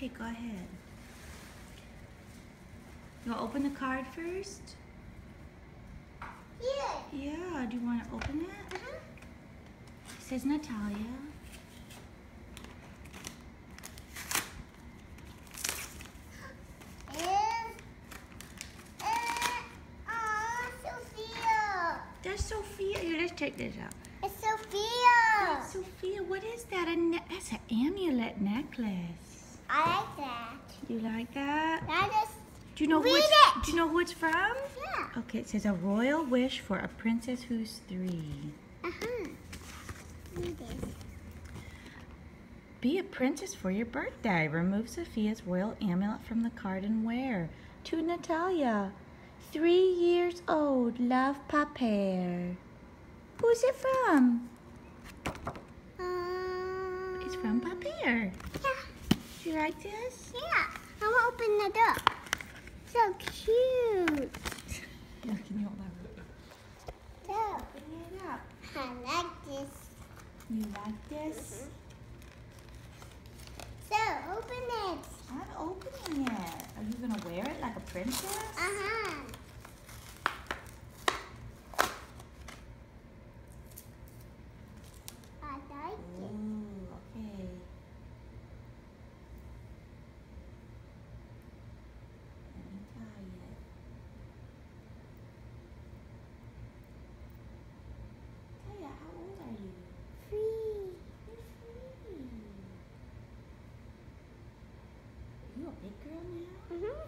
Okay, go ahead. You want to open the card first? Here. Yeah, do you want to open it? Uh-huh. It says Natalia. Uh, aw, Sophia. Here, let's check this out. It's Sophia. Sophia, what is that? A ne- that's an amulet necklace. I like that. Do you like that? That is, Do you know who Read it's, it. Do you know who it's from? yeah. Okay, it says a royal wish for a princess who's three. Uh-huh. Read this. Be a princess for your birthday. Remove Sophia's royal amulet from the card and wear. To Natalia, three years old, love Papere. Who's it from? Um, It's from Papere. Yeah. Do you like this? Yeah. I'm gonna open the door. So cute. Yeah, can you hold that? So, Open it up. I like this. You like this? So, open it. I'm opening it. Are you gonna wear it like a princess? Uh-huh. I like it. Ooh, okay. Let me tie it. Taya, how old are you? Free. You're three. Are you a big girl now? Mm-hmm.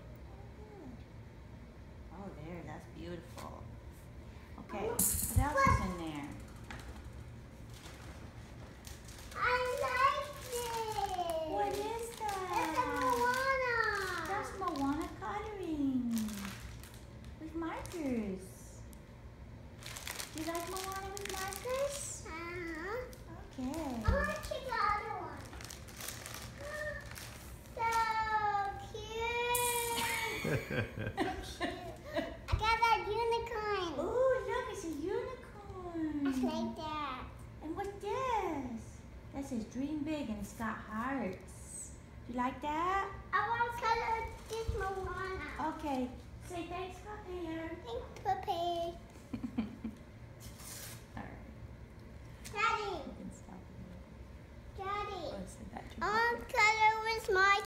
Oh. Oh, there, that's beautiful. Okay, what else is in there? I like this. What is that? It's a Moana. That's Moana coloring with markers. Do you like Moana with markers? Uh-huh. Okay. I want to keep the other one. So cute. I got that unicorn. Ooh, look, it's a unicorn. I like that. And what's this? That says dream big and it's got hearts. Do you like that? I want to color this Moana. Okay. Say thanks, Papere.